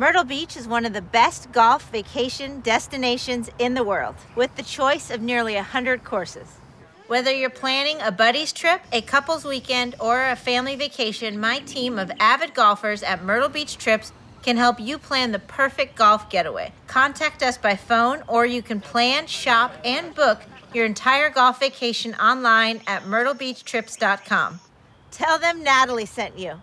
Myrtle Beach is one of the best golf vacation destinations in the world, with the choice of nearly 100 courses. Whether you're planning a buddy's trip, a couple's weekend, or a family vacation, my team of avid golfers at Myrtle Beach Trips can help you plan the perfect golf getaway. Contact us by phone, or you can plan, shop, and book your entire golf vacation online at myrtlebeachtrips.com. Tell them Natalie sent you.